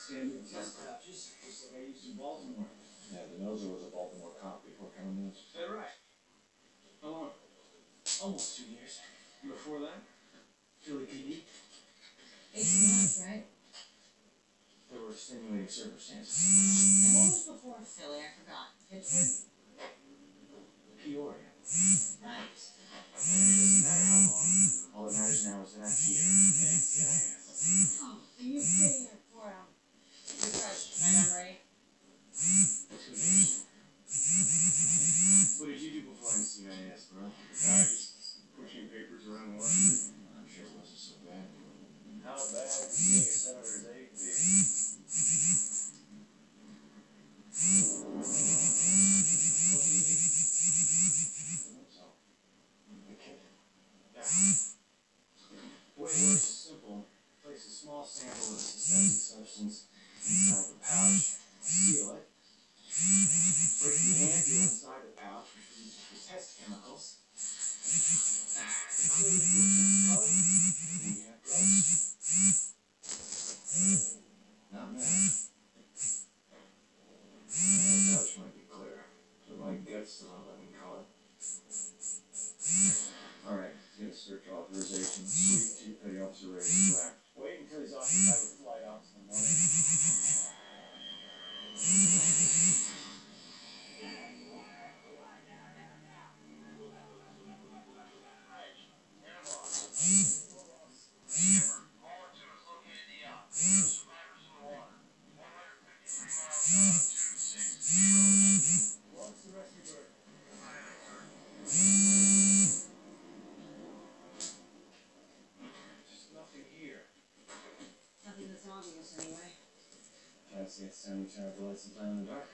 Standard test pouches, just like I used in Baltimore. Yeah, DiNozzo was a Baltimore cop before coming in. Is that right? How long? Almost two years. Before that, Philly PD. Eighteen months, right? There were extenuating circumstances. And what was before Philly? I forgot. Pittsburgh? I'm here. Okay? Oh, are you sitting here for um, refresh my memory? What did you do before NCIS, bro? I just pushing papers around Washington. I'm sure it wasn't so bad. How bad could being a senator's aide be? So, the kid. Yeah. Way worse, simple. Place a small sample of suspected substance inside the pouch, seal it, break the ampoule inside the pouch, which we use to test chemicals, include the color. That pouch might be clear, but my guts still don't let me call it. Alright, get obvious anyway. Can't see it's time to turn off the lights and play in the dark.